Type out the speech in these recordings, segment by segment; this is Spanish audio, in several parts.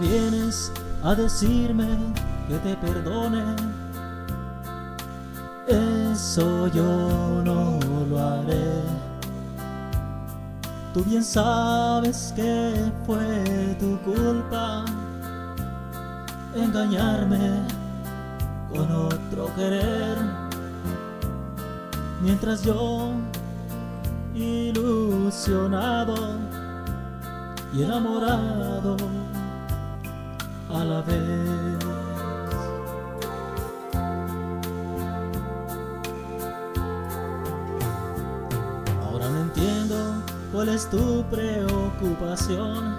vienes a decirme que te perdone. Eso yo no lo haré. Tú bien sabes que fue tu culpa engañarme con otro querer. Mientras yo, ilusionado y enamorado a la vez. Ahora no entiendo cuál es tu preocupación.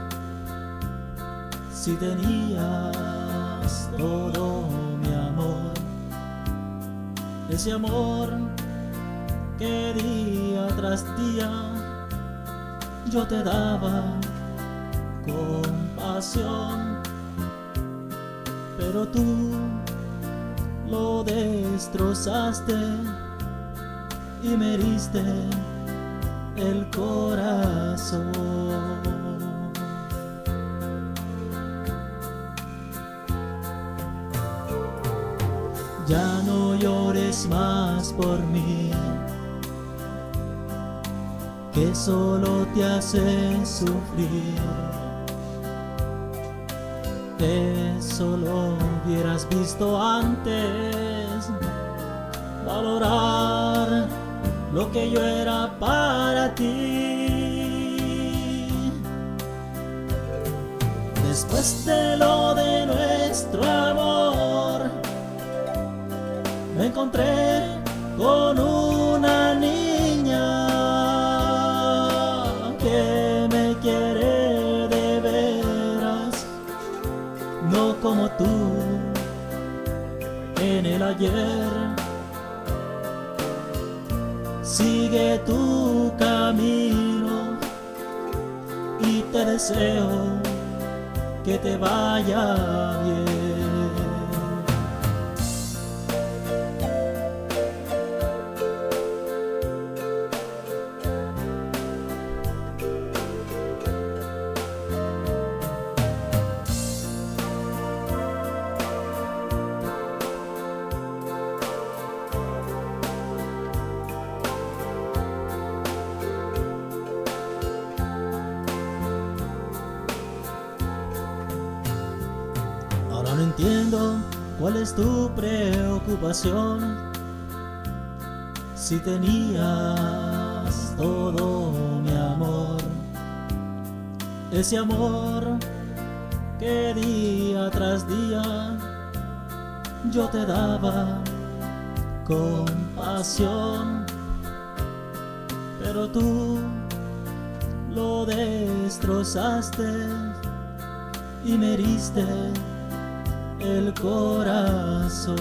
Si tenías todo mi amor, ese amor que día tras día yo te daba compasión, pero tú lo destrozaste y me heriste el corazón. Ya no llores más por mí, que solo te hace sufrir. Eso lo hubieras visto antes, valorar lo que yo era para ti. Después de lo de nuestro amor, me encontré con una en el ayer. Sigue tu camino y te deseo que te vaya bien. No entiendo cuál es tu preocupación. Si tenías todo mi amor, ese amor que día tras día yo te daba compasión, pero tú lo destrozaste y me heriste el corazón.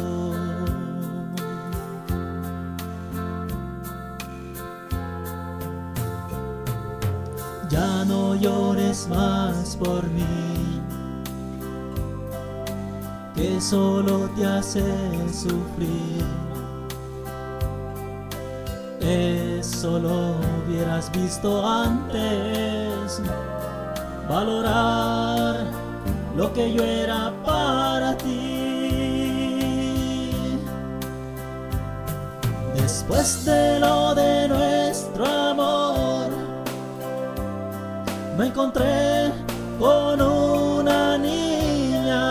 Ya no llores más por mí, que solo te hace sufrir. Eso lo hubieras visto antes, valorar lo que yo era Después de lo de nuestro amor, me encontré con una niña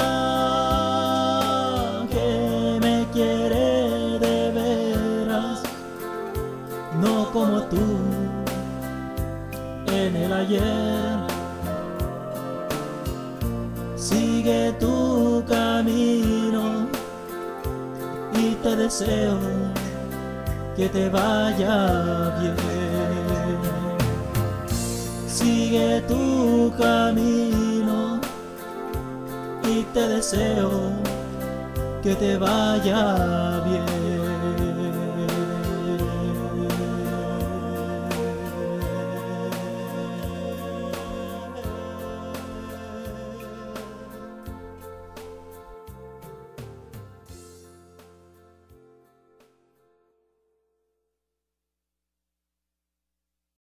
que me quiere de veras, no como tú en el ayer. Sigue tu camino y te deseo que te vaya bien. Sigue tu camino y te deseo que te vaya bien.